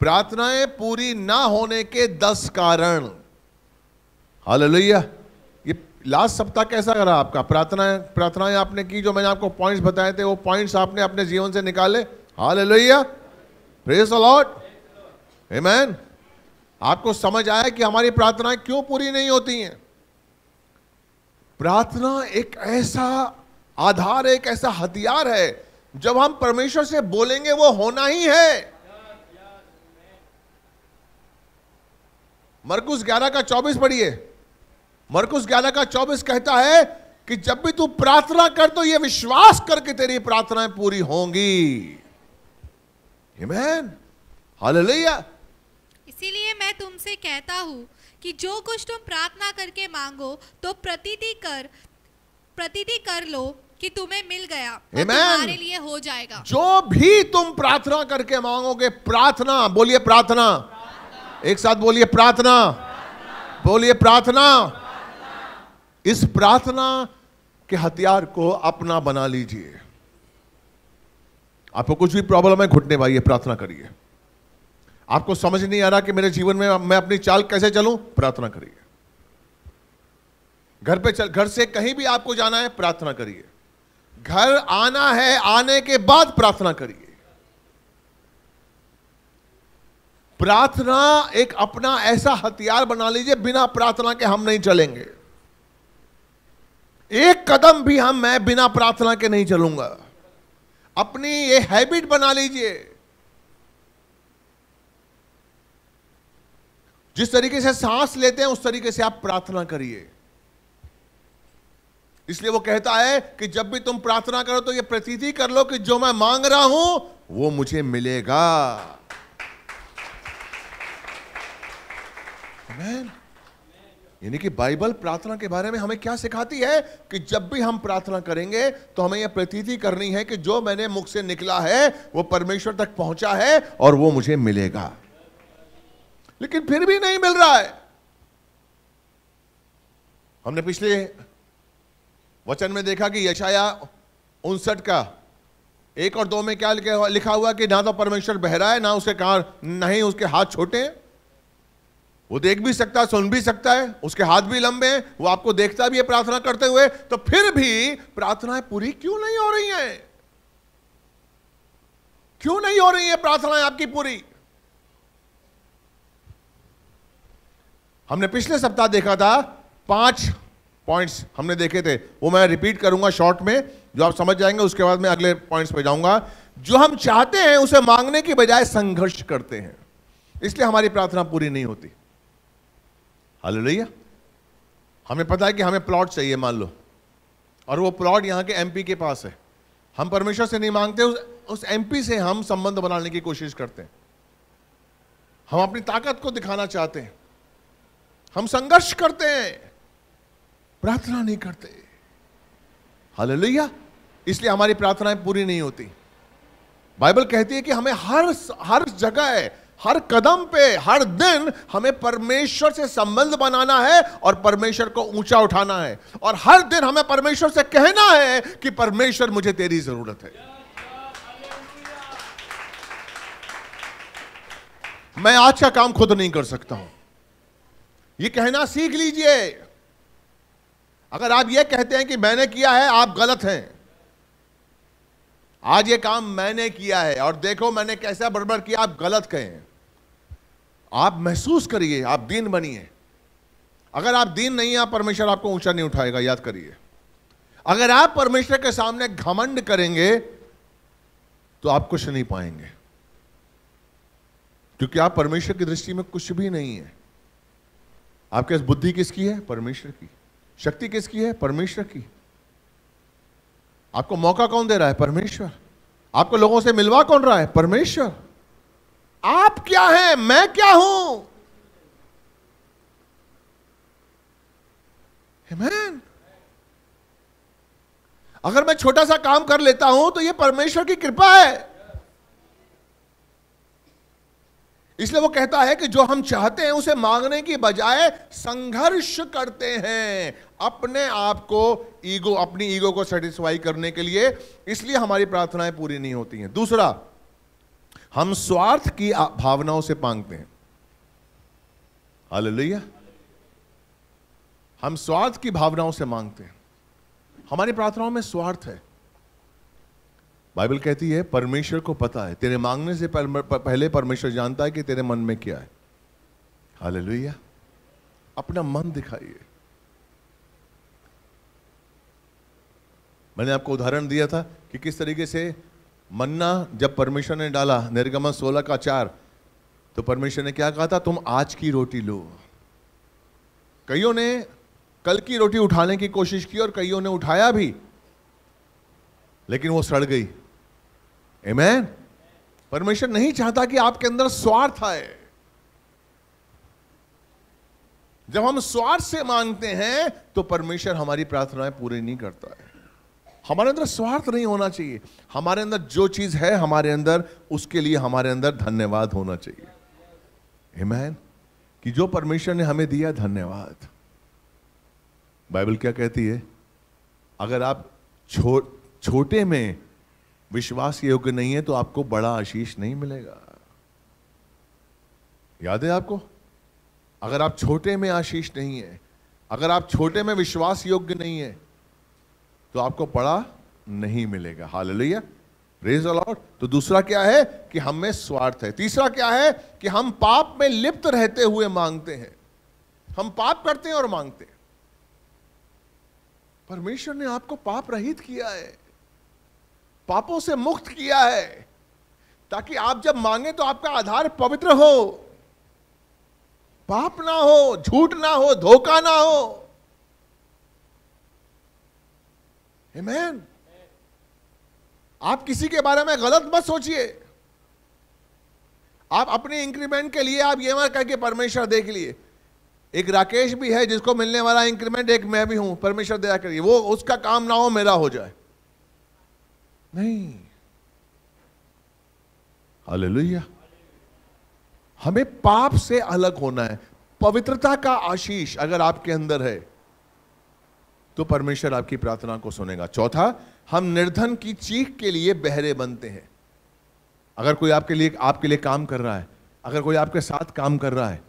प्रार्थनाएँ पूरी ना होने के दस कारण। हालेलुया। ये लास्ट सप्ताह कैसा रहा आपका? प्रार्थनाएँ प्रार्थनाएँ आपने की जो मैंने आपको पॉइंट्स बताए थे, वो पॉइंट्स आपने अपने जीवन से निकाले। Hallelujah. Praise the Lord amen आपको समझ आया कि हमारी प्रार्थनाएँ क्यों पूरी नहीं होती हैं? प्रार्थना एक ऐसा आधार, एक ऐसा हथियार है, जब हम परमेश्वर से बोलेंगे वो होना ही है। मरकुस 11 का 24 पढ़िए। मरकुस 11 का 24 कहता है कि जब भी तू प्रार्थना कर तो ये विश्वास करके तेरी प्रार्थनाएँ पूरी होंगी। हालेलुया इसीलिए मैं तुमसे कहता हूँ कि जो कुछ तुम प्रार्थना करके मांगो तो प्रतीति कर प्रतीति कर लो कि तुम्हें मिल गया और तुम्हारे लिए हो जाएगा। जो भी तुम प्रार्थना करके मांगोगे प्रार्थना बोलिए प्रार्थना। एक साथ बोलिए प्रार्थना। बोलिए प्रार्थना। इस प्रार्थना के हथियार को अपना बना लीजिए। आपको कुछ भी प्रॉब्लम है, घुटने पाइए प्रार्थना करिए। आपको समझ नहीं आ रहा कि मेरे जीवन में मैं अपनी चाल कैसे चलूँ? प्रार्थना करिए। घर पे चल, घर से कहीं भी आपको जाना है, प्रार्थना करिए। घर आना है, आने के बाद प्रार्थना करिए। प्रार्थना एक अपना ऐसा हथियार बना लीजिए, बिना प्रार्थना के हम नहीं चलेंगे। एक कदम भी हम, मैं बिना प्रार्थना के नहीं चलूँगा। अपनी ये हैबिट बना लीजिए। जिस तरीके से सांस लेते हैं, उस तरीके से आप प्रार्थना करिए। इसलिए वो कहता है कि जब भी तुम प्रार्थना करो तो ये प्रतीति कर लो कि जो मैं मांग रहा हूँ, वो मुझे मिलेगा। Amen. यानी कि बाइबल प्रार्थना के बारे में हमें क्या सिखाती है कि जब भी हम प्रार्थना करेंगे तो हमें यह प्रतीति करनी है कि जो मैंने मुख से निकला है, वो परमेश्वर तक पहुँचा है और वो मुझे मिलेगा। लेकिन फिर भी नहीं मिल रहा है। हमने पिछले वचन में देखा कि यशाया उनसठ का, एक और दो में क्या लिखा लिखा हुआ कि ना तो परमेश्वर बहरा है ना उसके कार नहीं उसके हाथ छोटे। हैं वो देख भी सकता है, सुन भी सकता है, उसके हाथ भी लंबे हैं, वो आपको देखता भी है प्रार्थना करते हुए तो फिर भी प्रार्थनाएँ पूरी क्यों नहीं हो रही हैं? क्यों नहीं हो रही है प्रार्थनाएँ आपकी पूरी? हमने पिछले सप्ताह देखा था, पाँच पॉइंट्स हमने देखे थे, वो मैं रिपीट करूँगा शॉर्ट में, जो आप समझ जाएँगे, उसके बाद मैं अगले पॉइंट्स पे जाऊँगा। जो हम चाहते हैं, उसे मांगने की बजाय संघर्ष करते हैं, इसलिए हमारी प्रार्थना पूरी नहीं होती। हालेलुया हमें पता है कि हमें प्लॉट चाहिए मान लो। और वो प्लॉट यहाँ के एमपी के पास है। हम परमेश्वर से नहीं मांगते उस, उस एमपी से हम संबंध बनाने की कोशिश करते हैं। हम अपनी ताकत को दिखाना चाहते हैं। हम संघर्ष करते हैं। प्रार्थना नहीं करते। हालेलुया इसलिए हमारी प्रार्थनाएँ पूरी नहीं होती। बाइबल कहती है कि हमें हर हर जगह हर कदम पे, हर दिन हमें परमेश्वर से संबंध बनाना है और परमेश्वर को ऊँचा उठाना है। और हर दिन हमें परमेश्वर से कहना है कि परमेश्वर, मुझे तेरी ज़रूरत है। मैं आज का काम खुद नहीं कर सकता हूँ। ये कहना सीख लीजिए। अगर आप ये कहते हैं कि मैंने किया है, आप गलत हैं। आज ये काम मैंने किया है और देखो मैंने कैसा बड़बड़ किया, आप गलत कहें। आप महसूस करिए, आप दीन बनिए। अगर आप दीन नहीं आप परमेश्वर आपको ऊँचा नहीं उठाएगा, याद करिए। अगर आप परमेश्वर के सामने घमंड करेंगे तो आप कुछ नहीं पाएँगे। क्योंकि आप परमेश्वर की दृष्टि में कुछ भी नहीं है। आपके बुद्धि किसकी है? परमेश्वर की। शक्ति किसकी है? परमेश्वर की। आपको मौका कौन दे रहा है? परमेश्वर। आपको लोगों से मिलवा कौन रहा है? परमेश्वर। आप क्या हैं? मैं क्या हूँ? Amen. अगर मैं छोटा सा काम कर लेता हूँ तो यह परमेश्वर की कृपा है। इसलिए वो कहता है कि जो हम चाहते हैं, उसे मांगने की बजाय संघर्ष करते हैं। अपने आप को, ईगो, अपनी ईगो को सेटिस्फाई करने के लिए। इसलिए हमारी प्रार्थनाएँ पूरी नहीं होती हैं। दूसरा हम स्वार्थ की भावनाओं से मांगते हैं। हालेलुया। हम स्वार्थ की भावनाओं से मांगते हैं। हमारी प्रार्थनाओं में स्वार्थ है। बाइबल कहती है, परमेश्वर को पता है। तेरे मांगने से पहले परमेश्वर जानता है कि तेरे मन में क्या है। हालेलुया। अपना मन दिखाइए। मैंने आपको उदाहरण दिया था कि किस तरीके से मन्ना, जब परमेश्वर ने डाला निर्गमन सोलह का चार तो परमेश्वर ने क्या कहा था? तुम आज की रोटी लो। कईयों ने कल की रोटी उठाने की कोशिश की और कईयों ने उठाया भी, लेकिन वो सड़ गई। Amen? परमेश्वर नहीं चाहता कि आपके अंदर स्वार्थ आए। जब हम स्वार्थ से मांगते हैं तो परमेश्वर हमारी प्रार्थनाएँ पूरी नहीं करता है। हमारे अंदर स्वार्थ नहीं होना चाहिए। हमारे अंदर जो चीज़ है हमारे अंदर उसके लिए हमारे अंदर धन्यवाद होना चाहिए। Amen? कि जो परमेश्वर ने हमें दिया धन्यवाद। बाइबल क्या कहती है? अगर आप छो, छोटे में विश्वास योग्य नहीं है तो आपको बड़ा आशीष नहीं मिलेगा। याद है आपको? अगर आप छोटे में आशीष नहीं है अगर आप छोटे में विश्वास योग्य नहीं है तो आपको बड़ा नहीं मिलेगा। हालेलुया। प्रेज लॉर्ड तो दूसरा क्या है? कि हम में स्वार्थ है। तीसरा क्या है? कि हम पाप में लिप्त रहते हुए मांगते हैं। हम पाप करते हैं और मांगते हैं। परमेश्वर ने आपको पाप रहित किया है। पापों से मुक्त किया है। ताकि आप जब मांगे तो आपका आधार पवित्र हो। पाप ना हो, झूठ ना हो, धोखा ना हो। Amen. आप किसी के बारे में गलत मत सोचिए। आप अपने इंक्रीमेंट के लिए आप ये मत कह के परमेश्वर देख लिए। एक राकेश भी है जिसको मिलने वाला इंक्रीमेंट एक मैं भी हूँ, परमेश्वर दया करिए। वो उसका काम ना हो, मेरा हो जाए। नहीं। हालेलुया हमें पाप से अलग होना है। पवित्रता का आशीष अगर आपके अंदर है तो परमेश्वर आपकी प्रार्थना को सुनेगा। चौथा, हम निर्धन की चीख के लिए बहरे बनते हैं। अगर कोई आपके लिए आपके लिए काम कर रहा है, अगर कोई आपके साथ काम कर रहा है,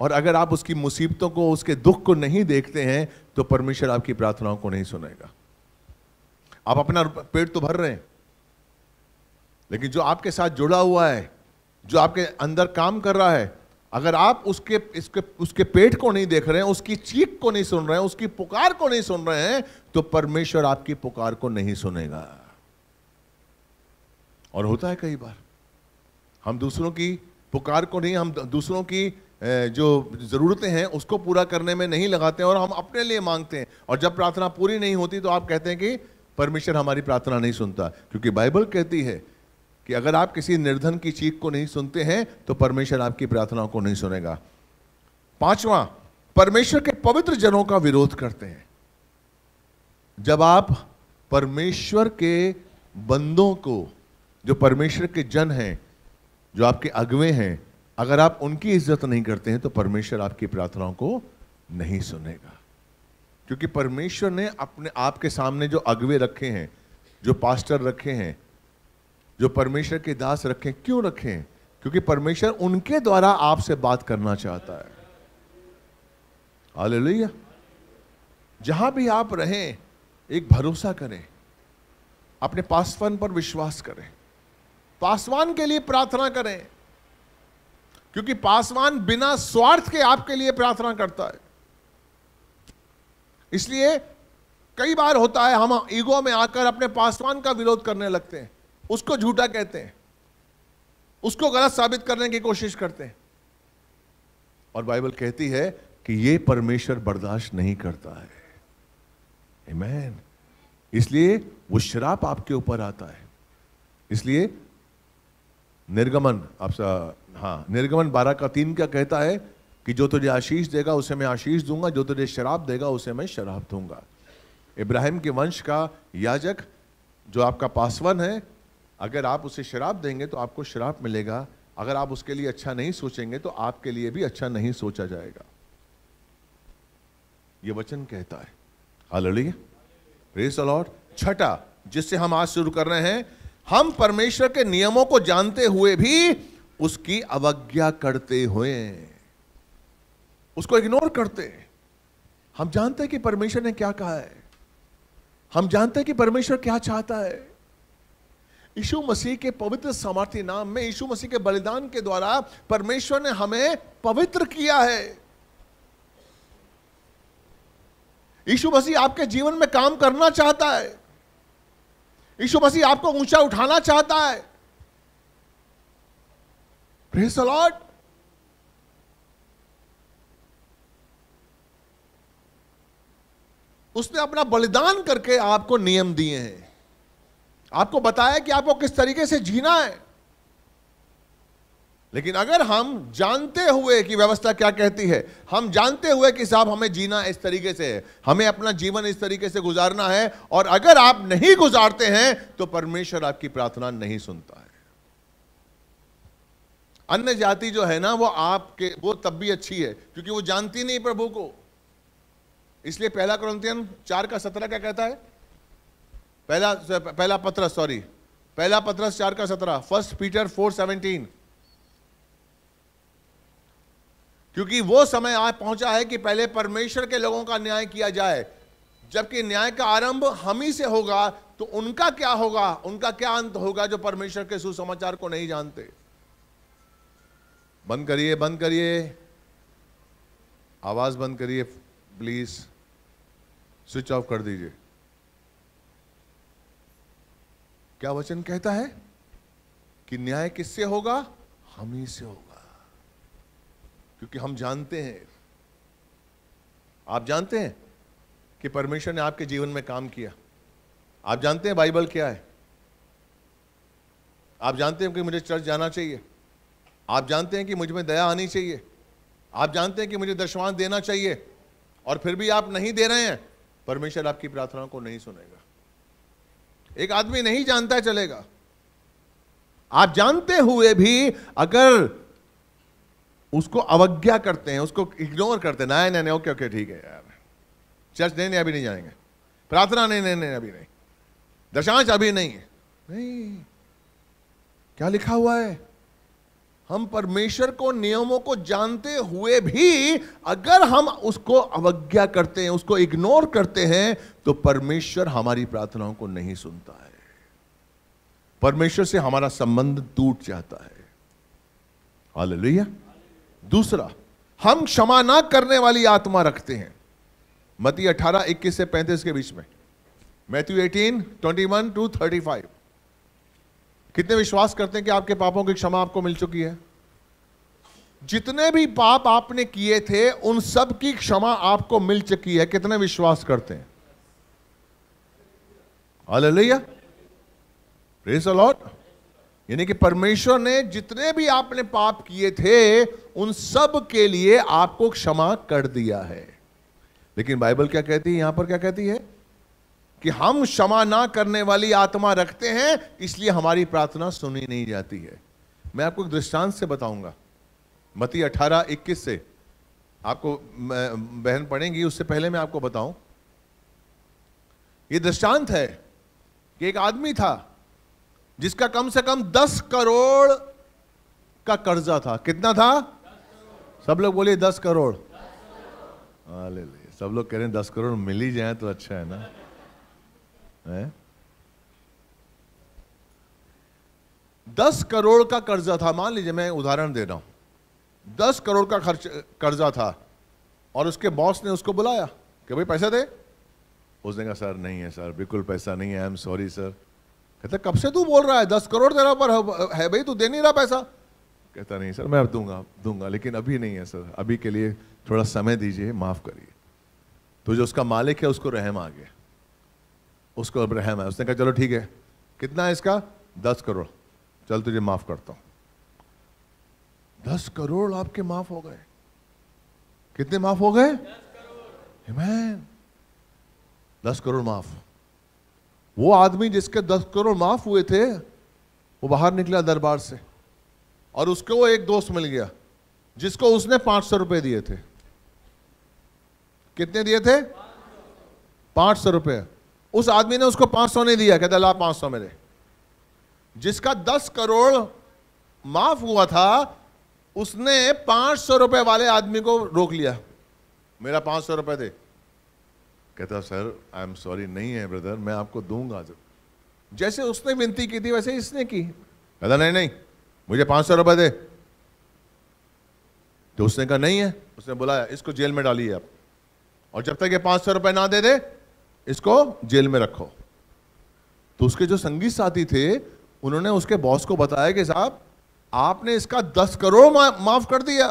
और अगर आप उसकी मुसीबतों को, उसके दुख को नहीं देखते हैं तो परमेश्वर आपकी प्रार्थनाओं को नहीं सुनेगा। आप अपना पेट तो भर रहे हैं, लेकिन जो आपके साथ जुड़ा हुआ है, जो आपके अंदर काम कर रहा है अगर आप उसके, इसके, उसके पेट को नहीं देख रहे हैं, उसकी चीख को नहीं सुन रहे हैं, उसकी पुकार को नहीं सुन रहे हैं तो परमेश्वर आपकी पुकार को नहीं सुनेगा। और होता है कई बार, हम दूसरों की पुकार को नहीं, हम दूसरों की जो जरूरतें हैं, उसको पूरा करने में नहीं लगाते हैं और हम अपने लिए मांगते हैं। और जब प्रार्थना पूरी नहीं होती तो आप कहते हैं कि परमेश्वर हमारी प्रार्थना नहीं सुनता, क्योंकि बाइबल कहती है कि अगर आप किसी निर्धन की चीख को नहीं सुनते हैं तो परमेश्वर आपकी प्रार्थनाओं को नहीं सुनेगा। पांचवा, परमेश्वर के पवित्र जनों का विरोध करते हैं। जब आप परमेश्वर के बंदों को, जो परमेश्वर के जन हैं, जो आपके अगवे हैं, अगर आप उनकी इज़्ज़त नहीं करते हैं तो परमेश्वर आपकी प्रार्थनाओं को नहीं सुनेगा। क्योंकि परमेश्वर ने अपने आपके सामने जो अगवे रखे हैं, जो पास्टर रखे हैं जो परमेश्वर के दास रखें, क्यों रखें? क्योंकि परमेश्वर उनके द्वारा आपसे बात करना चाहता है। हालेलुया। जहाँ भी आप रहें, एक भरोसा करें। अपने पासवान पर विश्वास करें। पासवान के लिए प्रार्थना करें। क्योंकि पासवान बिना स्वार्थ के आपके लिए प्रार्थना करता है। इसलिए कई बार होता है, हम ईगो में आकर अपने पासवान का विरोध करने लगते हैं। उसको झूठा कहते हैं। उसको गलत साबित करने की कोशिश करते हैं। और बाइबल कहती है कि ये परमेश्वर बर्दाश्त नहीं करता है। Amen. इसलिए वो शराप आपके ऊपर आता है। इसलिए निर्गमन, आप हाँ निर्गमन बारह का तीन क्या कहता है कि जो तुझे आशीष देगा, उसे मैं आशीष दूँगा, जो तुझे शराब देगा, उसे मैं शराब दूँगा। इब्राहिम के वंश का याजक, जो आपका पासवन है अगर आप उसे शराब देंगे तो आपको शराब मिलेगा। अगर आप उसके लिए अच्छा नहीं सोचेंगे तो आपके लिए भी अच्छा नहीं सोचा जाएगा। ये वचन कहता है। हालेलुया। प्रेज लॉर्ड छठा, जिससे हम आज शुरू कर रहे हैं, हम परमेश्वर के नियमों को जानते हुए भी उसकी अवज्ञा करते हुए। उसको इग्नोर करते। हैं हम जानते हैं कि परमेश्वर ने क्या कहा है। हम जानते हैं कि परमेश्वर क्या चाहता है। यीशु मसीह के पवित्र सामर्थ्य नाम में, यीशु मसीह के बलिदान के द्वारा परमेश्वर ने हमें पवित्र किया है। यीशु मसीह आपके जीवन में काम करना चाहता है। यीशु मसीह आपको ऊँचा उठाना चाहता है। लॉर्ड उसने अपना बलिदान करके आपको नियम दिए हैं। आपको बताया कि आपको किस तरीके से जीना है। लेकिन अगर हम जानते हुए कि व्यवस्था क्या कहती है, हम जानते हुए कि साहब हमें जीना इस तरीके से है, हमें अपना जीवन इस तरीके से गुजारना है, और अगर आप नहीं गुजारते हैं तो परमेश्वर आपकी प्रार्थना नहीं सुनता है। अन्य जाति जो है ना, वो आपके, वो तब भी अच्छी है, क्योंकि वो जानती नहीं प्रभु को। इसलिए पहला क्रंथियन चार का सत्रह क्या कहता है? पहला पहला पत्र सॉरी पहला पत्रस चार का सत्रह फ़र्स्ट पीटर फोर सेवनटीन क्योंकि वो समय आज पहुँचा है कि पहले परमेश्वर के लोगों का न्याय किया जाए। जबकि न्याय का आरंभ हम ही से होगा तो उनका क्या होगा? उनका क्या अंत होगा जो परमेश्वर के सुसमाचार को नहीं जानते? बंद करिए बंद करिए। आवाज़ बंद करिए प्लीज़ स्विच ऑफ़ कर दीजिए। क्या वचन कहता है कि न्याय किससे होगा? हम ही से होगा। क्योंकि हम जानते हैं। आप जानते हैं कि परमेश्वर ने आपके जीवन में काम किया। आप जानते हैं बाइबल क्या है? आप जानते हैं कि मुझे चर्च जाना चाहिए। आप जानते हैं कि मुझमें दया आनी चाहिए। आप जानते हैं कि मुझे दशवान देना चाहिए। और फिर भी आप नहीं दे रहे हैं। परमेश्वर आपकी प्रार्थना को नहीं सुनेगा। एक आदमी नहीं जानता चलेगा। आप जानते हुए भी अगर उसको अवज्ञा करते हैं, उसको इग्नोर करते हैं, ना नहीं ओके ओके, ठीक है यार। चर्च नहीं नहीं अभी नहीं जाएँगे। प्रार्थना नहीं नहीं नहीं, अभी नहीं। दशांश अभी नहीं है। नहीं। क्या लिखा हुआ है? हम परमेश्वर को नियमों को जानते हुए भी अगर हम उसको अवज्ञा करते हैं, उसको इग्नोर करते हैं तो परमेश्वर हमारी प्रार्थनाओं को नहीं सुनता है। परमेश्वर से हमारा संबंध टूट जाता है। हालेलुया। दूसरा, हम क्षमा ना करने वाली आत्मा रखते हैं। मती 18 21 से 35 के बीच में। मैथ्यू 18 21 टू 35 कितने विश्वास करते हैं कि आपके पापों की क्षमा आपको मिल चुकी है? जितने भी पाप आपने किए थे, उन सब की क्षमा आपको मिल चुकी है। कितने विश्वास करते हैं? हालेलुया। प्रेज लॉर्ड यानी कि परमेश्वर ने जितने भी आपने पाप किए थे, उन सब के लिए आपको क्षमा कर दिया है। लेकिन बाइबल क्या कहती है? यहाँ पर क्या कहती है? कि हम क्षमा ना करने वाली आत्मा रखते हैं, इसलिए हमारी प्रार्थना सुनी नहीं जाती है। मैं आपको एक दृष्टांत से बताऊँगा। मती अठारह, इक्कीस से। आपको बहन पढ़ेंगी, उससे पहले मैं आपको बताऊँ। यह दृष्टांत है कि एक आदमी था, जिसका कम से कम दस करोड़ का कर्जा था। कितना था? सब लोग बोलिए दस करोड़। ले सब लोग कह रहे हैं, दस करोड़ मिल ही जाए तो अच्छा है ना। है? दस करोड़ का कर्जा था, मान लीजिए मैं उदाहरण दे रहा हूँ। दस करोड़ का खर्च, कर्जा था और उसके बॉस ने उसको बुलाया कि भाई पैसा दे। उसने कहा, सर, नहीं है, सर, बिल्कुल पैसा नहीं है आई एम सॉरी सर कहता, कब से तू बोल रहा है? दस करोड़ तेरा पर है भाई, तू दे नहीं रहा पैसा? कहता, नहीं सर मैं अब दूँगा दूँगा, लेकिन अभी नहीं है सर अभी के लिए थोड़ा समय दीजिए, माफ़ करिए। तो जो उसका मालिक है, उसको रहम आ गया। उसको अब रहम है उसने कहा, चलो ठीक है। कितना है इसका? दस करोड़। चल तुझे माफ़ करता हूँ। दस करोड़ आपके माफ़ हो गए। कितने माफ़ हो गए? हिमैन दस करोड़ माफ़। वो आदमी जिसके दस करोड़ माफ़ हुए थे, वो बाहर निकला दरबार से। और उसको एक दोस्त मिल गया, जिसको उसने पाँच सौ रुपए दिए थे। कितने दिए थे? पाँच सौ रुपए। उस आदमी ने उसको पाँच सौ नहीं दिया, कहता, ला पाँच सौ मेरे। जिसका दस करोड़ माफ़ हुआ था, उसने पाँच सौ रुपए वाले आदमी को रोक लिया। मेरा पाँच सौ रुपए थे कहता, सर आई एम सॉरी नहीं है ब्रदर मैं आपको दूँगा जैसे उसने विनती की थी, वैसे इसने की। कहता, नहीं नहीं, मुझे पाँच सौ रुपए दे। तो उसने कहा, नहीं है। उसने बुलाया इसको जेल में डालिए आप। और जब तक ये पाँच सौ रुपए ना दे दे इसको जेल में रखो। तो उसके जो संगीत साथी थे उन्होंने उसके बॉस को बताया कि साहब आपने इसका दस करोड़ मा, माफ़ कर दिया।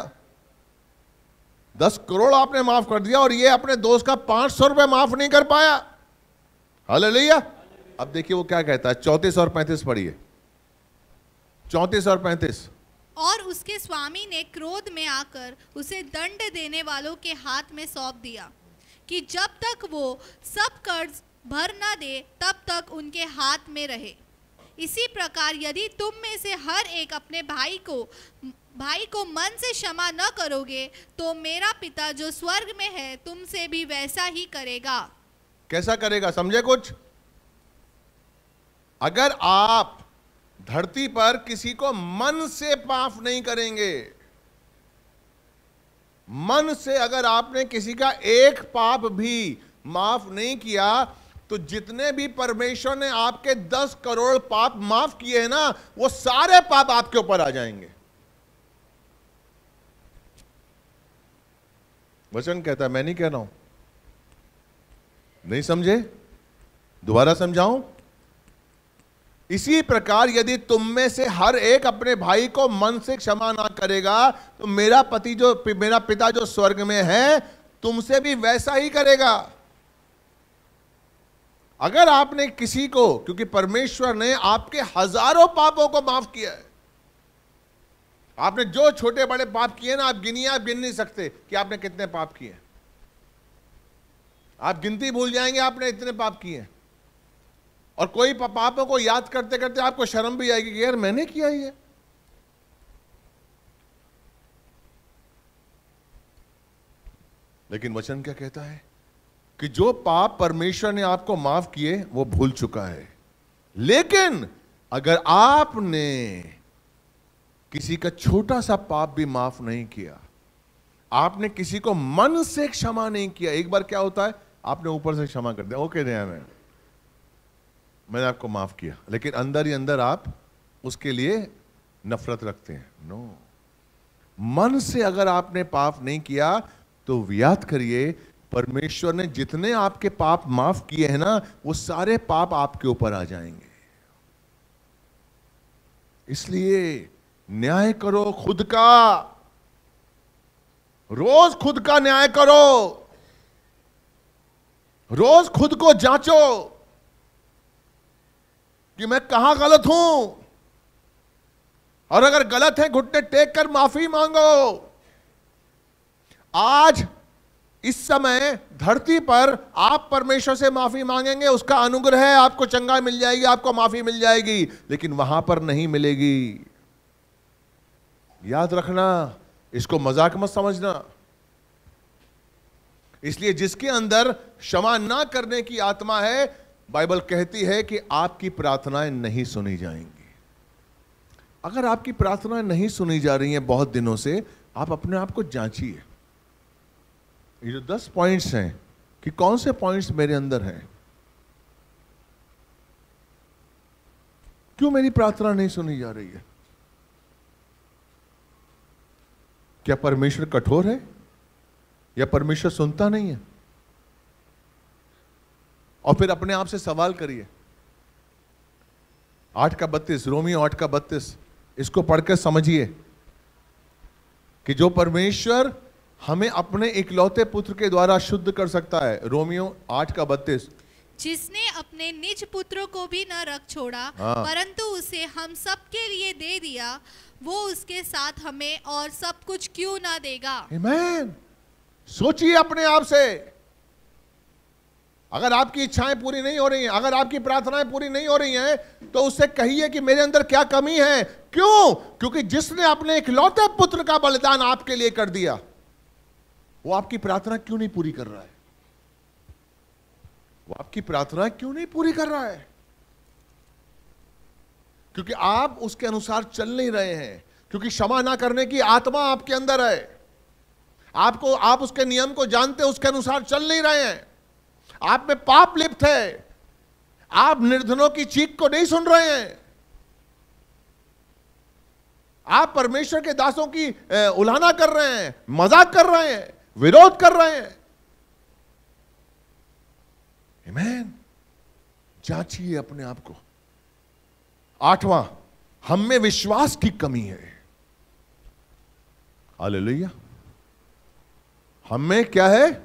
दस करोड़ आपने माफ़ कर दिया और ये अपने दोस्त का पाँच सौ रुपए माफ़ नहीं कर पाया। हल लिया अब देखिए वो क्या कहता है चौतीस और पैंतीस पढ़िए। चौतीस और पैंतीस। और उसके स्वामी ने क्रोध में आकर उसे दंड देने वालों के हाथ में सौंप दिया। कि जब तक वो सब कर्ज भर न दे, तब तक उनके हाथ में रहे। इसी प्रकार यदि तुम में से हर एक अपने भाई को भाई को मन से क्षमा न करोगे तो मेरा पिता जो स्वर्ग में है, तुमसे भी वैसा ही करेगा। कैसा करेगा? समझे कुछ? अगर आप धरती पर किसी को मन से माफ़ नहीं करेंगे मन से अगर आपने किसी का एक पाप भी माफ़ नहीं किया तो जितने भी परमेश्वर ने आपके दस करोड़ पाप माफ़ किए हैं ना, वो सारे पाप आपके ऊपर आ जाएँगे। वचन कहता है, मैं नहीं कह रहा हूँ। नहीं समझे? दोबारा समझाऊं? इसी प्रकार यदि तुम में से हर एक अपने भाई को मन से क्षमा ना करेगा तो मेरा पति जो, मेरा पिता जो स्वर्ग में है, तुमसे भी वैसा ही करेगा। अगर आपने किसी को, क्योंकि परमेश्वर ने आपके हज़ारों पापों को माफ़ किया है, आपने जो छोटे बड़े पाप किए ना, आप गिनिए आप गिन नहीं सकते कि आपने कितने पाप किए आप गिनती भूल जाएँगे आपने इतने पाप किए और कोई पापों को याद करते करते आपको शर्म भी आएगी कि यार मैंने किया ये। लेकिन वचन क्या कहता है? कि जो पाप परमेश्वर ने आपको माफ़ किए, वो भूल चुका है। लेकिन अगर आपने किसी का छोटा सा पाप भी माफ़ नहीं किया, आपने किसी को मन से क्षमा नहीं किया, एक बार क्या होता है? आपने ऊपर से क्षमा कर दिया। ओके दया मैं मैंने आपको माफ़ किया। लेकिन अंदर ही अंदर आप उसके लिए नफरत रखते हैं। नो मन से अगर आपने पाप नहीं किया तो याद करिए, परमेश्वर ने जितने आपके पाप माफ़ किए हैं ना, वो सारे पाप आपके ऊपर आ जाएँगे। इसलिए न्याय करो खुद का। रोज खुद का न्याय करो। रोज खुद को जांचो। कि मैं कहाँ गलत हूँ? और अगर गलत है, घुटने टेक कर माफ़ी मांगो। आज, इस समय, धरती पर आप परमेश्वर से माफ़ी मांगेंगे, उसका अनुग्रह है, आपको चंगा मिल जाएगी, आपको माफ़ी मिल जाएगी, लेकिन वहाँ पर नहीं मिलेगी। याद रखना, इसको मज़ाक मत समझना। इसलिए जिसके अंदर क्षमा ना करने की आत्मा है बाइबल कहती है कि आपकी प्रार्थनाएँ नहीं सुनी जाएँगी। अगर आपकी प्रार्थनाएँ नहीं सुनी जा रही हैं बहुत दिनों से, आप अपने आप को जांचिए। ये जो दस पॉइंट्स हैं, कि कौन से पॉइंट्स मेरे अंदर हैं? क्यों मेरी प्रार्थना नहीं सुनी जा रही है? क्या परमेश्वर कठोर है? या परमेश्वर सुनता नहीं है? और फिर अपने आप से सवाल करिए आठ का बत्तीस रोमियो आठ का बत्तीस इसको पढ़कर समझिए कि जो परमेश्वर हमें अपने इकलौते पुत्र के द्वारा शुद्ध कर सकता है रोमियो आठ का बत्तीस जिसने अपने निज पुत्र को भी न रख छोड़ा हाँ। परंतु उसे हम सब के लिए दे दिया वो उसके साथ हमें और सब कुछ क्यों ना देगा Amen. सोचिए अपने आप से अगर आपकी इच्छाएँ पूरी नहीं हो रही हैं, अगर आपकी प्रार्थनाएँ पूरी नहीं हो रही हैं तो उससे कहिए कि मेरे अंदर क्या कमी है? क्यों? क्योंकि जिसने अपने इकलौते पुत्र का बलिदान आपके लिए कर दिया, वो आपकी प्रार्थना क्यों नहीं पूरी कर रहा है? वो आपकी प्रार्थना क्यों नहीं पूरी कर रहा है? क्योंकि आप उसके अनुसार चल नहीं रहे हैं, क्योंकि क्षमा ना करने की आत्मा आपके अंदर है। आपको, आप उसके नियम को जानते, उसके अनुसार चल नहीं रहे हैं। आप में पाप लिप्त है। आप निर्धनों की चीख को नहीं सुन रहे हैं। आप परमेश्वर के दासों की उलाना कर रहे हैं, मज़ाक कर रहे हैं, विरोध कर रहे हैं। Amen. जांचिए अपने आप को। आठवां, हम में विश्वास की कमी है। हम में क्या है?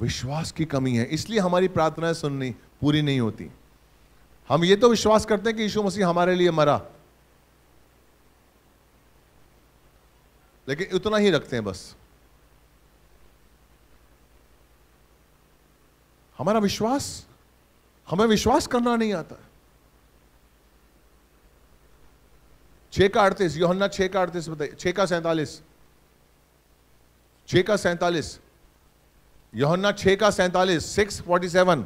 विश्वास की कमी है। इसलिए हमारी प्रार्थनाएँ सुननी पूरी नहीं होती। हम ये तो विश्वास करते हैं कि यीशु मसीह हमारे लिए मरा। लेकिन उतना ही रखते हैं बस। हमारा विश्वास, हमें विश्वास करना नहीं आता। छह का अड़तीस, योहन्ना छह का अड़तीस बताइए। छह का सैंतालीस। छह का सैंतालीस। योहन्ना छह का सैंतालीस सिक्स फोर्टी सेवन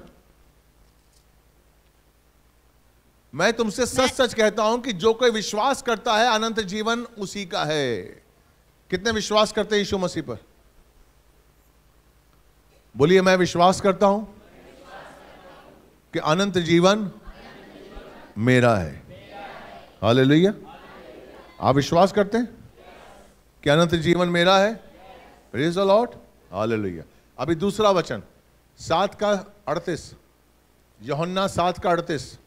मैं तुमसे सच सच कहता हूँ कि जो कोई विश्वास करता है अनंत जीवन उसी का है। कितने विश्वास करते हैं यीशु मसीह पर? बोलिए मैं विश्वास करता हूँ कि अनंत जीवन मेरा है। हाले लोहिया आप विश्वास करते हैं कि अनंत जीवन मेरा है? रेज लॉट हाले लोहिया अभी दूसरा वचन सात का अड़तीस योहन्ना सात का अड़तीस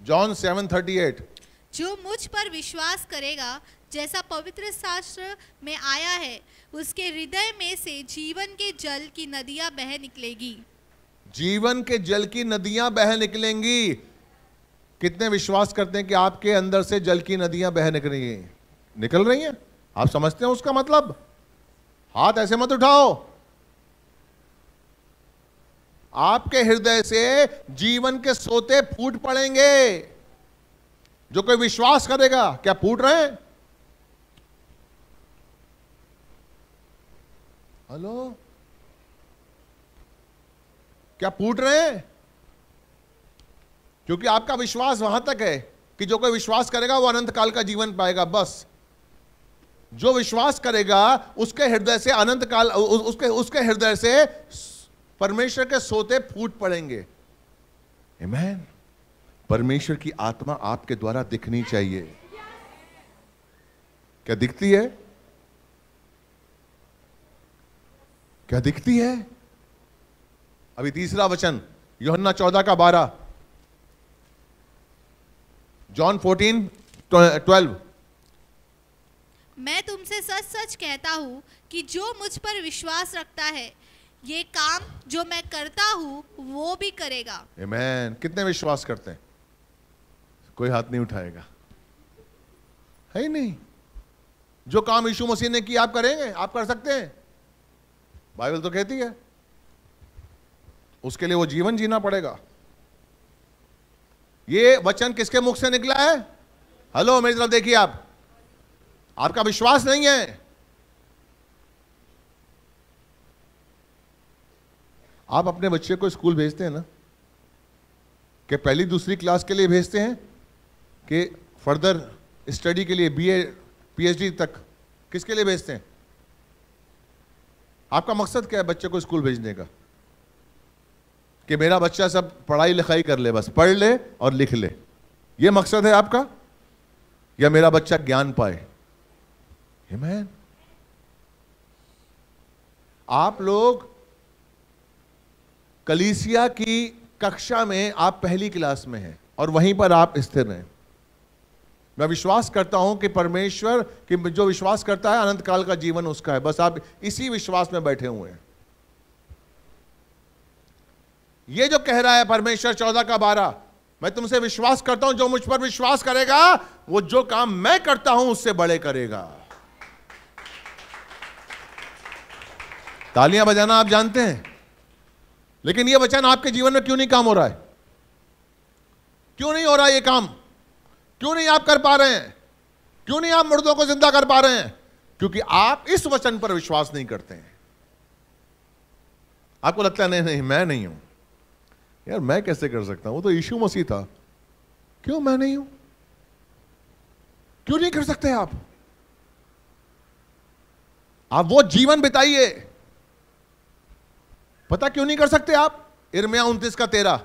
जॉन सेवन थर्टी एट। जो मुझ पर विश्वास करेगा जैसा पवित्र शास्त्र में आया है उसके हृदय में से जीवन के जल की नदियाँ बह निकलेगी। जीवन के जल की नदियाँ बह निकलेंगी। कितने विश्वास करते हैं कि आपके अंदर से जल की नदियाँ बह निकलेंगी निकल रही हैं? आप समझते हैं उसका मतलब? हाथ ऐसे मत उठाओ। आपके हृदय से जीवन के सोते फूट पड़ेंगे। जो कोई विश्वास करेगा, क्या फूट रहे हैं? हेलो? क्या फूट रहे हैं? क्योंकि आपका विश्वास वहाँ तक है कि जो कोई विश्वास करेगा, वो अनंत काल का जीवन पाएगा, बस। जो विश्वास करेगा, उसके हृदय से अनंत काल उसके उसके हृदय से परमेश्वर के सोते फूट पड़ेंगे। Amen. परमेश्वर की आत्मा आपके द्वारा दिखनी चाहिए। क्या दिखती है? क्या दिखती है? अभी तीसरा वचन, योहन्ना चौदह का बारह। John fourteen twelve. मैं तुमसे सच सच कहता हूँ कि जो मुझ पर विश्वास रखता है ये काम जो मैं करता हूँ, वो भी करेगा। Amen. कितने विश्वास करते हैं? कोई हाथ नहीं उठाएगा। है ही नहीं। जो काम यीशु मसीह ने किया, आप करेंगे? आप कर सकते हैं। बाइबल तो कहती है, उसके लिए वो जीवन जीना पड़ेगा। ये वचन किसके मुख से निकला है? हेलो, मेरी तरफ़ देखिए आप। आपका विश्वास नहीं है। आप अपने बच्चे को स्कूल भेजते हैं ना? कि पहली दूसरी क्लास के लिए भेजते हैं कि फर्दर स्टडी के लिए बीए पीएचडी तक किसके लिए भेजते हैं? आपका मकसद क्या है बच्चे को स्कूल भेजने का? कि मेरा बच्चा सब पढ़ाई लिखाई कर ले, बस पढ़ ले और लिख ले। ये मकसद है आपका? या मेरा बच्चा ज्ञान पाए? मैन आप लोग कलीसिया की कक्षा में आप पहली क्लास में हैं और वहीं पर आप स्थिर हैं। मैं विश्वास करता हूँ कि परमेश्वर कि जो विश्वास करता है, अनंत काल का जीवन उसका है। बस आप इसी विश्वास में बैठे हुए हैं। ये जो कह रहा है परमेश्वर चौदह का बारह, मैं तुमसे विश्वास करता हूँ, जो मुझ पर विश्वास करेगा, वो जो काम मैं करता हूँ, उससे बड़े करेगा। तालियाँ बजाना आप जानते हैं? लेकिन यह वचन आपके जीवन में क्यों नहीं काम हो रहा है? क्यों नहीं हो रहा ये काम? क्यों नहीं आप कर पा रहे हैं? क्यों नहीं आप मुर्दों को ज़िंदा कर पा रहे हैं? क्योंकि आप इस वचन पर विश्वास नहीं करते हैं। आपको लगता है, नहीं नहीं, मैं नहीं हूँ। यार, मैं कैसे कर सकता हूँ? वो तो यीशु मसीह था। क्यों मैं नहीं हूँ? क्यों नहीं कर सकते आप? आप वो जीवन बिताइए। पता क्यों नहीं कर सकते आप? इरमिया उन्तीस का तेरह।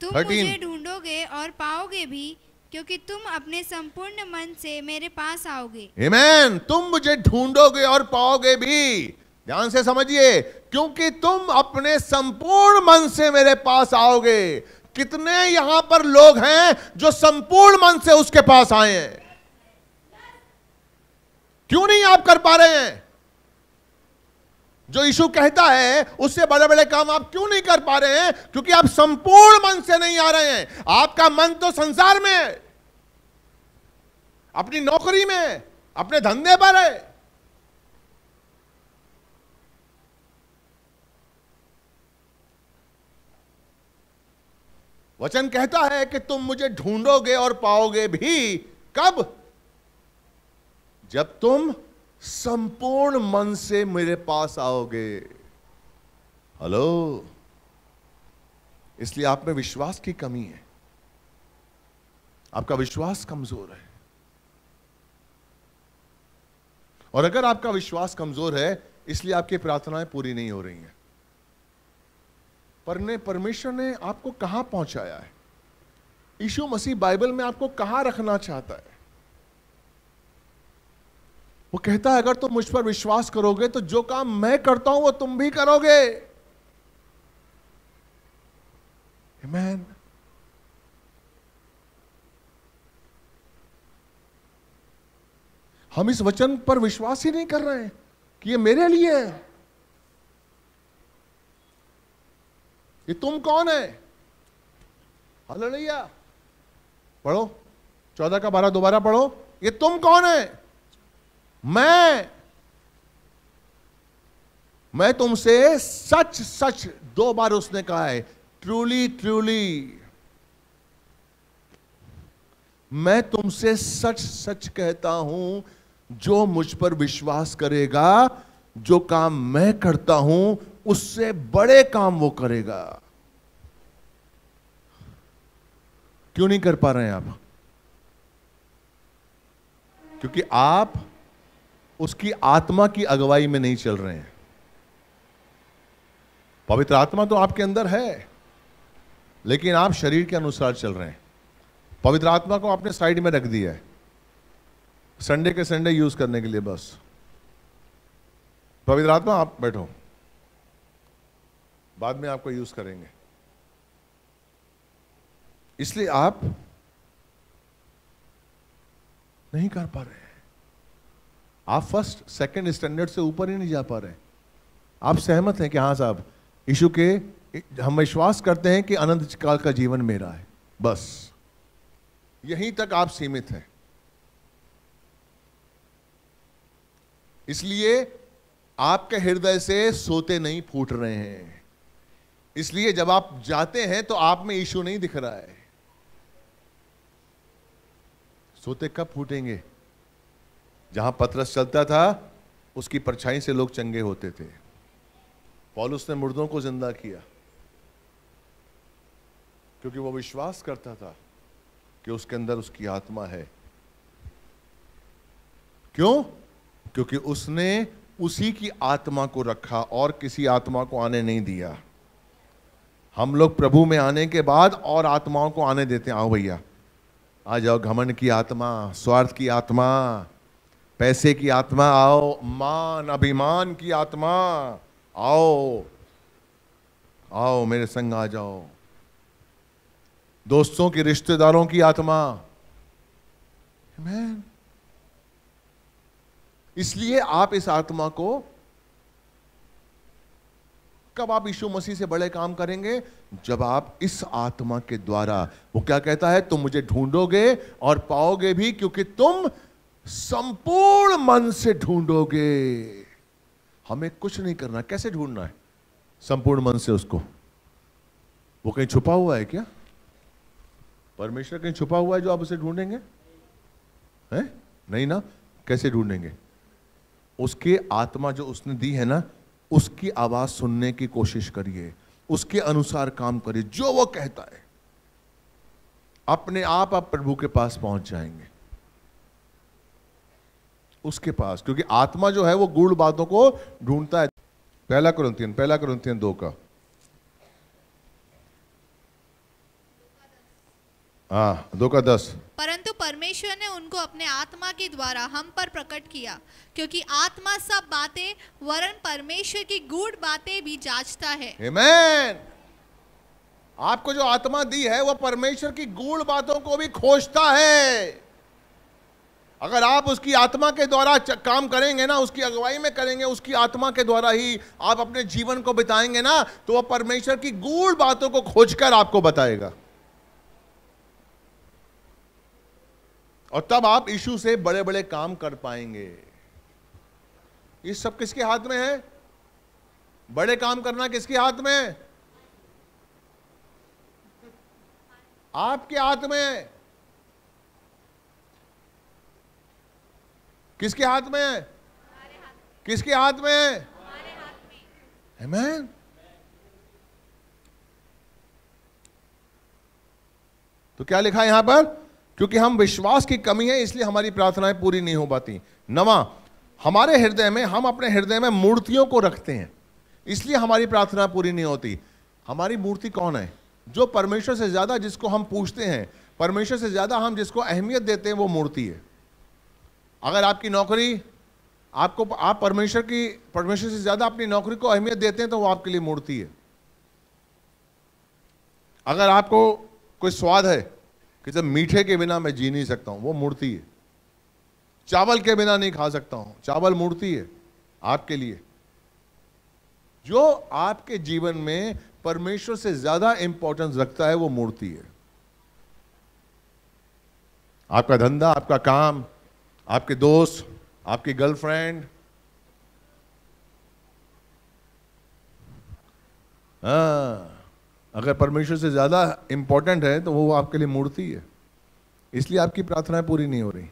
तुम 13 मुझे ढूंढोगे और पाओगे भी क्योंकि तुम अपने संपूर्ण मन से मेरे पास आओगे। Amen. तुम मुझे ढूंढोगे और पाओगे भी। ध्यान से समझिए क्योंकि तुम अपने संपूर्ण मन से मेरे पास आओगे। कितने यहाँ पर लोग हैं जो संपूर्ण मन से उसके पास आए हैं? क्यों नहीं आप कर पा रहे हैं? जो यीशु कहता है, उससे बड़े बड़े काम आप क्यों नहीं कर पा रहे हैं? क्योंकि आप संपूर्ण मन से नहीं आ रहे हैं। आपका मन तो संसार में है। अपनी नौकरी में अपने धंधे पर है। वचन कहता है कि तुम मुझे ढूंढोगे और पाओगे भी कब? जब तुम संपूर्ण मन से मेरे पास आओगे। हेलो? इसलिए आप में विश्वास की कमी है। आपका विश्वास कमज़ोर है। और अगर आपका विश्वास कमज़ोर है, इसलिए आपकी प्रार्थनाएँ पूरी नहीं हो रही हैं। पर ने परमेश्वर ने आपको कहाँ पहुँचाया है? यीशु मसीह बाइबल में आपको कहाँ रखना चाहता है? वो कहता है, अगर तुम मुझ पर विश्वास करोगे तो जो काम मैं करता हूँ, वो तुम भी करोगे. Amen. हम इस वचन पर विश्वास ही नहीं कर रहे हैं कि ये मेरे लिए है। ये तुम कौन है? हालेलुया। पढ़ो। चौदह का बारह, दोबारा पढ़ो। ये तुम कौन है? मैं मैं तुमसे सच सच दो बार उसने कहा है ट्रूली ट्रूली मैं तुमसे सच सच कहता हूँ, जो मुझ पर विश्वास करेगा, जो काम मैं करता हूँ, उससे बड़े काम वो करेगा। क्यों नहीं कर पा रहे हैं आप? क्योंकि आप उसकी आत्मा की अगुवाई में नहीं चल रहे हैं। पवित्र आत्मा तो आपके अंदर है, लेकिन आप शरीर के अनुसार चल रहे हैं। पवित्र आत्मा को आपने साइड में रख दिया है, संडे के संडे यूज़ करने के लिए बस। पवित्र आत्मा, आप बैठो। बाद में आपको यूज़ करेंगे। इसलिए आप नहीं कर पा रहे आप फ़र्स्ट सेकंड स्टैंडर्ड से ऊपर ही नहीं जा पा रहे आप सहमत हैं कि हाँ साहब, यीशु के, हम विश्वास करते हैं कि अनंत काल का जीवन मेरा है, बस। यहीं तक आप सीमित हैं। इसलिए आपके हृदय से सोते नहीं फूट रहे हैं। इसलिए जब आप जाते हैं तो आप में यीशु नहीं दिख रहा है। सोते कब फूटेंगे? जहाँ पत्रस चलता था, उसकी परछाई से लोग चंगे होते थे। पॉलुस ने मुर्दों को ज़िंदा किया, क्योंकि वो विश्वास करता था कि उसके अंदर उसकी आत्मा है। क्यों? क्योंकि उसने उसी की आत्मा को रखा और किसी आत्मा को आने नहीं दिया। हम लोग प्रभु में आने के बाद और आत्माओं को आने देते हैं। आओ भैया, आ जाओ, घमंड की आत्मा, स्वार्थ की आत्मा पैसे की आत्मा आओ, मान, अभिमान की आत्मा, आओ आओ मेरे संग आ जाओ। दोस्तों की, रिश्तेदारों की आत्मा। Amen. इसलिए आप इस आत्मा को, कब आप यीशु मसीह से बड़े काम करेंगे? जब आप इस आत्मा के द्वारा। वो क्या कहता है? तुम मुझे ढूंढोगे और पाओगे भी, क्योंकि तुम संपूर्ण मन से ढूंढोगे। हमें कुछ नहीं करना, कैसे ढूंढना है? संपूर्ण मन से उसको। वो कहीं छुपा हुआ है क्या? परमेश्वर कहीं छुपा हुआ है जो आप उसे ढूंढेंगे? हैं? नहीं ना? कैसे ढूंढेंगे? उसके आत्मा जो उसने दी है ना, उसकी आवाज़ सुनने की कोशिश करिए। उसके अनुसार काम करिए, जो वो कहता है। अपने आप आप प्रभु के पास पहुँच जाएँगे। उसके पास क्योंकि आत्मा जो है वो गूढ़ बातों को ढूंढता है। पहला क्रंथियन पहला क्रंथियन दो का। हाँ दो का दस। परंतु परमेश्वर ने उनको अपने आत्मा के द्वारा हम पर प्रकट किया क्योंकि आत्मा सब बातें वरन परमेश्वर की गूढ़ बातें भी जांचता है। Amen. आपको जो आत्मा दी है वो परमेश्वर की गूढ़ बातों को भी खोजता है। अगर आप उसकी आत्मा के द्वारा काम करेंगे ना, उसकी अगुवाई में करेंगे, उसकी आत्मा के द्वारा ही आप अपने जीवन को बिताएँगे ना तो वह परमेश्वर की गूढ़ बातों को खोजकर आपको बताएगा। और तब आप यीशु से बड़े बड़े काम कर पाएँगे। ये सब किसके हाथ में है? बड़े काम करना किसके हाथ में? आपके हाथ में। किसके हाथ में है? किसके हाथ में है? Amen? तो क्या लिखा है यहाँ पर? क्योंकि हम विश्वास की कमी है इसलिए हमारी प्रार्थनाएँ पूरी नहीं हो पाती। नवा हमारे हृदय में हम अपने हृदय में मूर्तियों को रखते हैं। इसलिए हमारी प्रार्थना पूरी नहीं होती। हमारी मूर्ति कौन है? जो परमेश्वर से ज़्यादा जिसको हम पूछते हैं परमेश्वर से ज़्यादा हम जिसको अहमियत देते हैं वो मूर्ति है। अगर आपकी नौकरी, आपको, आप परमेश्वर की, परमेश्वर से ज़्यादा अपनी नौकरी को अहमियत देते हैं तो वो आपके लिए मूर्ति है। अगर आपको कोई स्वाद है कि जब मीठे के बिना मैं जी नहीं सकता हूँ, वो मूर्ति है। चावल के बिना नहीं खा सकता हूँ, चावल मूर्ति है आपके लिए। जो आपके जीवन में परमेश्वर से ज़्यादा इंपॉर्टेंस रखता है, वो मूर्ति है। आपका धंधा, आपका काम आपके दोस्त, आपकी गर्लफ्रेंड हाँ अगर परमेश्वर से ज़्यादा इंपॉर्टेंट है तो वो आपके लिए मूर्ति है। इसलिए आपकी प्रार्थनाएँ पूरी नहीं हो रही।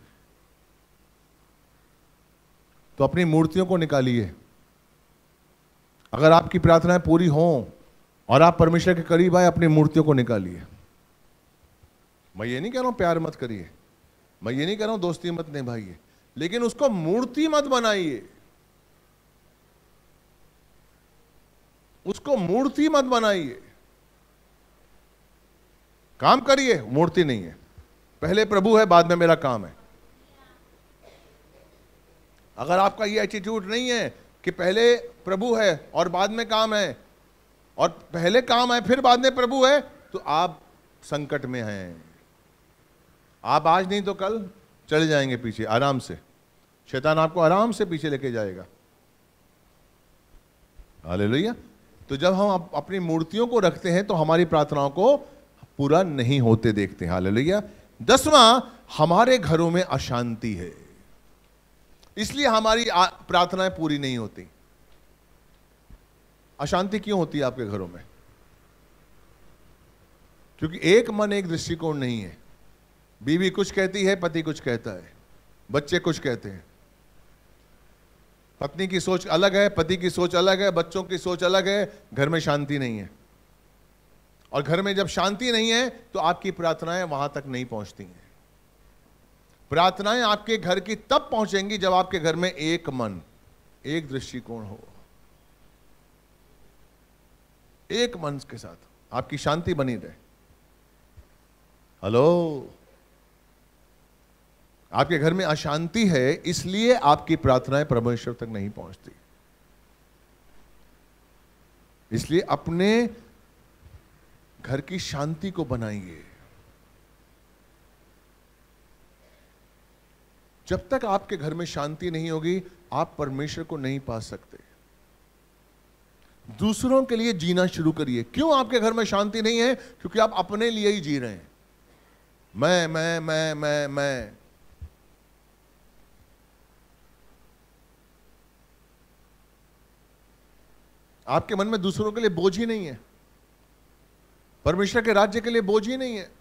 तो अपनी मूर्तियों को निकालिए। अगर आपकी प्रार्थनाएँ पूरी हों, और आप परमेश्वर के करीब आए, अपनी मूर्तियों को निकालिए। मैं ये नहीं कह रहा हूँ प्यार मत करिए। मैं ये नहीं कह रहा हूँ दोस्ती मत निभाइए, लेकिन उसको मूर्ति मत बनाइए। उसको मूर्ति मत बनाइए। काम करिए, मूर्ति नहीं है। पहले प्रभु है, बाद में मेरा काम है। अगर आपका ये एटीट्यूड नहीं है कि पहले प्रभु है और बाद में काम है, और पहले काम है, फिर बाद में प्रभु है तो आप संकट में हैं। आप आज नहीं तो कल चले जाएँगे पीछे आराम से। शैतान आपको आराम से पीछे लेके जाएगा। हालेलुया। तो जब हम अप- अपनी मूर्तियों को रखते हैं तो हमारी प्रार्थनाओं को पूरा नहीं होते देखते हैं। हालेलुया। दसवां, हमारे घरों में अशांति है। इसलिए हमारी प्रार्थनाएँ पूरी नहीं होती। अशांति क्यों होती है आपके घरों में? क्योंकि एक मन एक दृष्टिकोण नहीं है। बीवी कुछ कहती है, पति कुछ कहता है। बच्चे कुछ कहते हैं। पत्नी की सोच अलग है, पति की सोच अलग है, बच्चों की सोच अलग है, घर में शांति नहीं है। और घर में जब शांति नहीं है तो आपकी प्रार्थनाएँ वहाँ तक नहीं पहुँचती हैं। प्रार्थनाएँ आपके घर की तब पहुंचेंगी जब आपके घर में एक मन, एक दृष्टिकोण हो। एक मन के साथ आपकी शांति बनी रहे। हेलो? आपके घर में अशांति है, इसलिए आपकी प्रार्थनाएँ परमेश्वर तक नहीं पहुँचती। इसलिए अपने घर की शांति को बनाइए। जब तक आपके घर में शांति नहीं होगी, आप परमेश्वर को नहीं पा सकते। दूसरों के लिए जीना शुरू करिए। क्यों आपके घर में शांति नहीं है? क्योंकि आप अपने लिए ही जी रहे हैं। मैं मैं मैं मैं मैं। आपके मन में दूसरों के लिए बोझ ही नहीं है। परमेश्वर के राज्य के लिए बोझ ही नहीं है।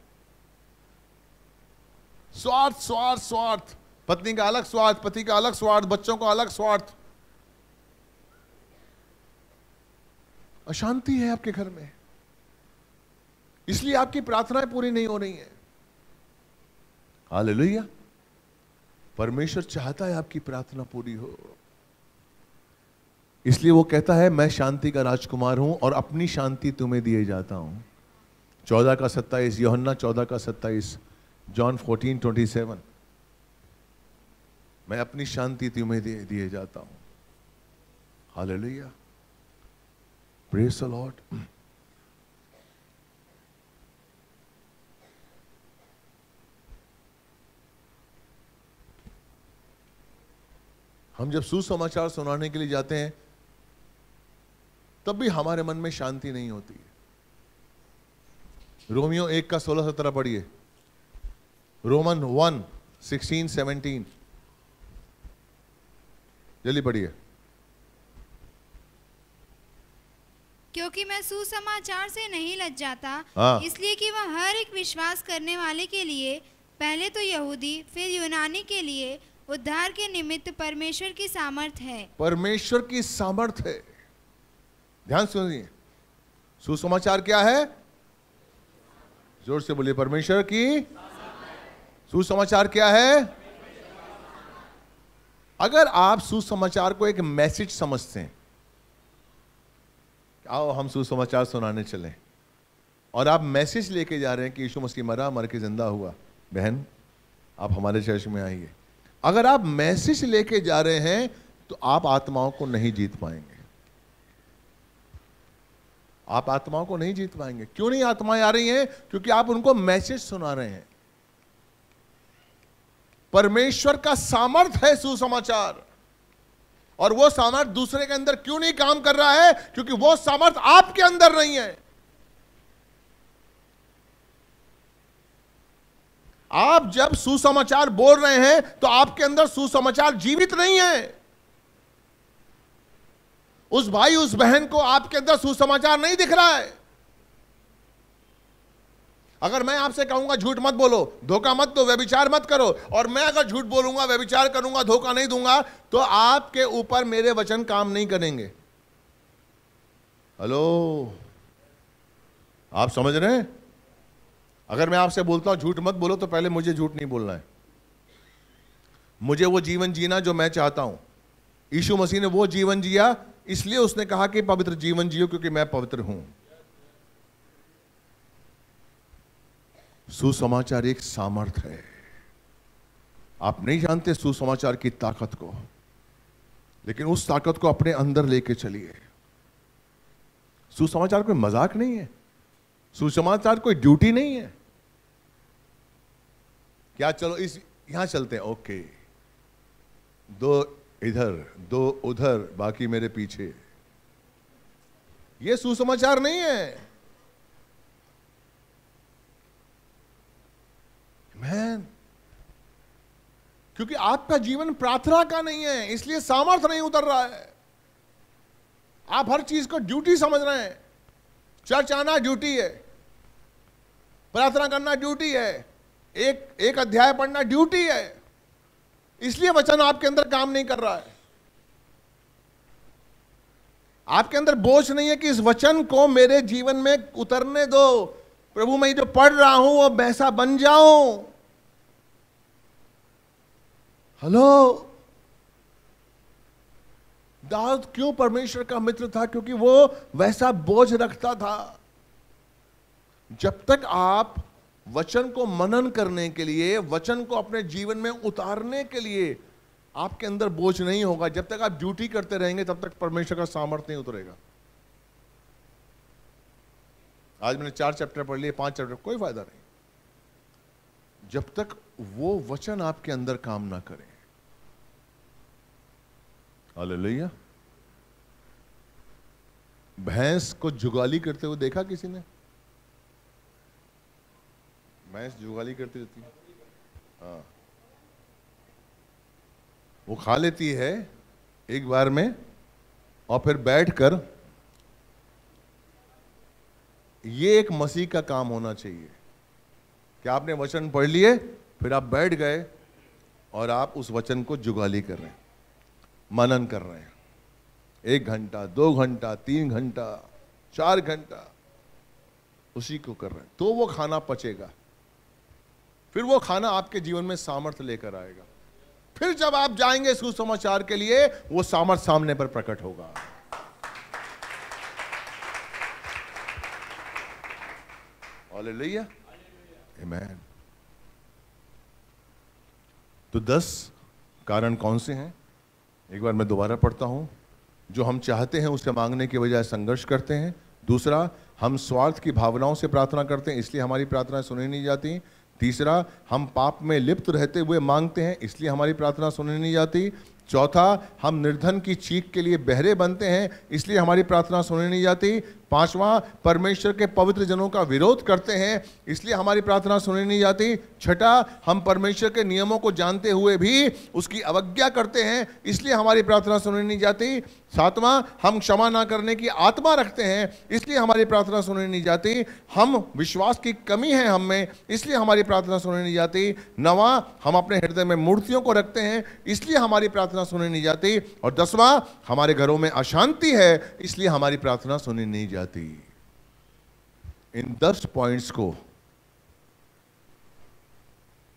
स्वार्थ स्वार्थ स्वार्थ। पत्नी का अलग स्वार्थ, पति का अलग स्वार्थ, बच्चों का अलग स्वार्थ। अशांति है आपके घर में। इसलिए आपकी प्रार्थनाएँ पूरी नहीं हो रही हैं। हालेलुया। परमेश्वर चाहता है आपकी प्रार्थना पूरी हो। इसलिए वो कहता है, मैं शांति का राजकुमार हूँ और अपनी शांति तुम्हें दिए जाता हूँ। चौदह का सत्ताईस, योहन्ना चौदह का सत्ताईस, जॉन फोर्टीन, ट्वेंटी सेवन। मैं अपनी शांति तुम्हें दिए जाता हूँ। हालेलुया। प्रेज द लॉर्ड हम जब सुसमाचार सुनाने के लिए जाते हैं तब भी हमारे मन में शांति नहीं होती। है रोमियो एक का सोलह सत्रह पढ़िए। रोमन वन सिक्सटीन सेवनटीन जल्दी पढ़िए। क्योंकि मैं सुसमाचार से नहीं लज जाता हाँ। इसलिए कि वह हर एक विश्वास करने वाले के लिए पहले तो यहूदी फिर यूनानी के लिए उद्धार के निमित्त परमेश्वर की सामर्थ है। परमेश्वर की सामर्थ है। ध्यान सुनिए। सुसमाचार क्या है? ज़ोर से बोलिए, परमेश्वर की सुसमाचार क्या है? अगर आप सुसमाचार को एक मैसेज समझते हैं, आओ हम सुसमाचार सुनाने चलें। और आप मैसेज लेके जा रहे हैं कि यीशु मसीह मरा, मर के ज़िंदा हुआ। बहन, आप हमारे चर्च में आइए। अगर आप मैसेज लेके जा रहे हैं तो आप आत्माओं को नहीं जीत पाएँगे। आप आत्माओं को नहीं जीत पाएँगे। क्यों नहीं आत्माएँ आ रही हैं? क्योंकि आप उनको मैसेज सुना रहे हैं। परमेश्वर का सामर्थ है सुसमाचार। और वो सामर्थ दूसरे के अंदर क्यों नहीं काम कर रहा है? क्योंकि वो सामर्थ आपके अंदर नहीं है। आप जब सुसमाचार बोल रहे हैं तो आपके अंदर सुसमाचार जीवित नहीं है। उस भाई, उस बहन को आपके अंदर सुसमाचार नहीं दिख रहा है। अगर मैं आपसे कहूँगा, झूठ मत बोलो, धोखा मत दो, व्यभिचार मत करो, और मैं अगर झूठ बोलूँगा, व्यभिचार करूँगा, धोखा नहीं दूँगा तो आपके ऊपर मेरे वचन काम नहीं करेंगे। हेलो? आप समझ रहे हैं? अगर मैं आपसे बोलता हूँ, झूठ मत बोलो तो पहले मुझे झूठ नहीं बोलना है। मुझे वो जीवन जीना जो मैं चाहता हूँ। यीशु मसीह ने वो जीवन जिया इसलिए उसने कहा कि पवित्र जीवन जियो क्योंकि मैं पवित्र हूँ। सुसमाचार एक सामर्थ है। आप नहीं जानते सुसमाचार की ताकत को, लेकिन उस ताकत को अपने अंदर लेके चलिए। सुसमाचार कोई मज़ाक नहीं है। सुसमाचार कोई ड्यूटी नहीं है। क्या चलो इस, यहाँ चलते हैं, ओके। दो इधर, दो उधर, बाकी मेरे पीछे। यह सुसमाचार नहीं है। मैन क्योंकि आपका जीवन प्रार्थना का नहीं है, इसलिए सामर्थ्य नहीं उतर रहा है। आप हर चीज़ को ड्यूटी समझ रहे हैं। चर्च आना ड्यूटी है। प्रार्थना करना ड्यूटी है। एक एक अध्याय पढ़ना ड्यूटी है। इसलिए वचन आपके अंदर काम नहीं कर रहा है। आपके अंदर बोझ नहीं है कि इस वचन को मेरे जीवन में उतरने दो। प्रभु, मैं जो पढ़ रहा हूँ, वो वैसा बन जाऊँ। हेलो? दाऊद क्यों परमेश्वर का मित्र था? क्योंकि वो वैसा बोझ रखता था। जब तक आप वचन को मनन करने के लिए, वचन को अपने जीवन में उतारने के लिए आपके अंदर बोझ नहीं होगा। जब तक आप ड्यूटी करते रहेंगे, तब तक परमेश्वर का सामर्थ्य नहीं उतरेगा। आज मैंने चार चैप्टर पढ़ लिए, पाँच चैप्टर, कोई फ़ायदा नहीं। जब तक वो वचन आपके अंदर काम ना करे। हालेलुया। भैंस को जुगाली करते हुए देखा किसी ने? भैंस जुगाली करती रहती है। हाँ। वो खा लेती है एक बार में और फिर बैठकर ये एक मसीह का काम होना चाहिए। कि आपने वचन पढ़ लिए? फिर आप बैठ गए और आप उस वचन को जुगाली कर रहे हैं, मनन कर रहे हैं। एक घंटा, दो घंटा, तीन घंटा, चार घंटा उसी को कर रहे हैं। तो वो खाना पचेगा। फिर वो खाना आपके जीवन में सामर्थ्य लेकर आएगा। फिर जब आप जाएँगे सुसमाचार के लिए, वो सामर्थ्य सामने पर प्रकट होगा। आमेन तो दस कारण कौन से हैं? एक बार मैं दोबारा पढ़ता हूँ। जो हम चाहते हैं उसे मांगने के बजाय संघर्ष करते हैं। दूसरा, हम स्वार्थ की भावनाओं से प्रार्थना करते हैं, इसलिए हमारी प्रार्थना सुनी नहीं जाती। तीसरा, हम पाप में लिप्त रहते हुए मांगते हैं, इसलिए हमारी प्रार्थना सुनी नहीं जाती। चौथा, हम निर्धन की चीख के लिए बहरे बनते हैं, इसलिए हमारी प्रार्थना सुनी नहीं जाती। पांचवा, परमेश्वर के पवित्र जनों का विरोध करते हैं, इसलिए हमारी प्रार्थना सुनी नहीं जाती। छठा, हम परमेश्वर के नियमों को जानते हुए भी उसकी अवज्ञा करते हैं, इसलिए हमारी प्रार्थना सुनी नहीं जाती। सातवां, हम क्षमा ना करने की आत्मा रखते हैं, इसलिए हमारी प्रार्थना सुनी नहीं जाती। हम विश्वास की कमी है हम में, इसलिए हमारी प्रार्थना सुनी नहीं जाती। नवा, हम अपने हृदय में मूर्तियों को रखते हैं, इसलिए हमारी प्रार्थना सुनी नहीं जाती। और दसवां, हमारे घरों में अशांति है, इसलिए हमारी प्रार्थना सुनी नहीं जाती। जाती। इन दस पॉइंट्स को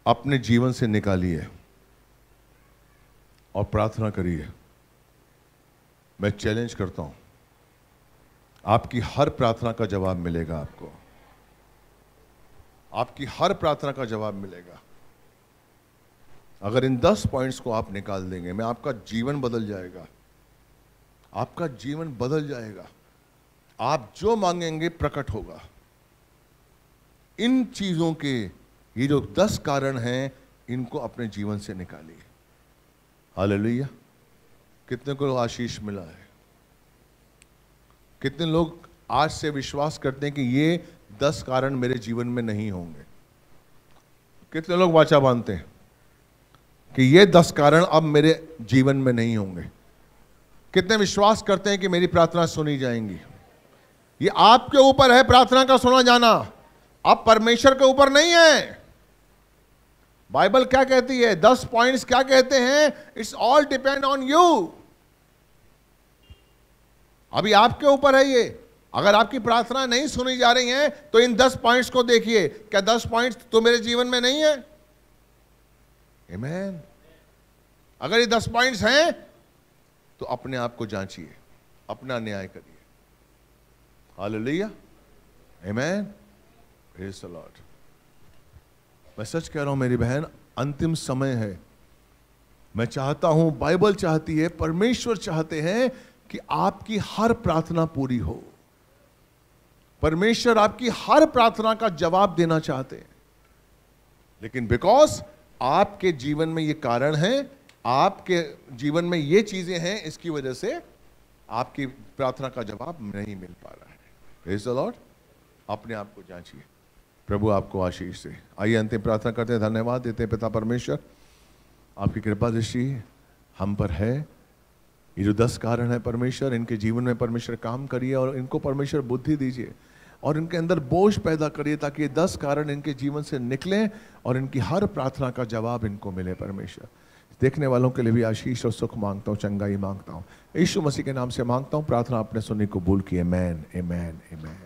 अपने जीवन से निकालिए और प्रार्थना करिए। मैं चैलेंज करता हूँ। आपकी हर प्रार्थना का जवाब मिलेगा आपको। आपकी हर प्रार्थना का जवाब मिलेगा। अगर इन दस पॉइंट्स को आप निकाल देंगे, मैं आपका जीवन बदल जाएगा। आपका जीवन बदल जाएगा। आप जो मांगेंगे प्रकट होगा। इन चीज़ों के ये जो दस कारण हैं, इनको अपने जीवन से निकालिए। हालेलुया। कितने को आशीष मिला है? कितने लोग आज से विश्वास करते हैं कि ये दस कारण मेरे जीवन में नहीं होंगे? कितने लोग वाचा बांधते हैं कि ये दस कारण अब मेरे जीवन में नहीं होंगे? कितने विश्वास करते हैं कि मेरी प्रार्थना सुनी जाएँगी? ये आपके ऊपर है प्रार्थना का सुना जाना। आप परमेश्वर के ऊपर नहीं है। बाइबल क्या कहती है? दस पॉइंट्स क्या कहते हैं? It's all depend on you अभी आपके ऊपर है ये। अगर आपकी प्रार्थना नहीं सुनी जा रही है तो इन दस पॉइंट्स को देखिए। क्या दस पॉइंट्स तो मेरे जीवन में नहीं है? Amen. अगर ये दस पॉइंट्स हैं तो अपने आप को जांचिए। अपना न्याय करिए। Hallelujah. Amen. Praise the Lord. मैं सच कह रहा हूँ, मेरी बहन, अंतिम समय है मैं चाहता हूँ, बाइबल चाहती है, परमेश्वर चाहते हैं कि आपकी हर प्रार्थना पूरी हो परमेश्वर आपकी हर प्रार्थना का जवाब देना चाहते हैं लेकिन बिकॉज़ आपके जीवन में ये कारण है, आपके जीवन में ये चीज़ें हैं, इसकी वजह से आपकी प्रार्थना का जवाब नहीं मिल पा रहा प्रेज द लॉर्ड अपने आप को जांचिए। प्रभु आपको आशीष से आइए अंतिम प्रार्थना करते हैं। धन्यवाद देते हैं पिता परमेश्वर। आपकी कृपा दृष्टि हम पर है। ये जो दस कारण है परमेश्वर, इनके जीवन में परमेश्वर काम करिए और इनको परमेश्वर बुद्धि दीजिए और इनके अंदर बोझ पैदा करिए ताकि ये दस कारण इनके जीवन से निकलें और इनकी हर प्रार्थना का जवाब इनको मिले परमेश्वर। देखने वालों के लिए भी आशीष और सुख माँगता हूँ, चंगाई माँगता हूँ। यीशु मसीह के नाम से माँगता हूँ, प्रार्थना अपने सुनने को भूल किए मैन ए मैन ए मैन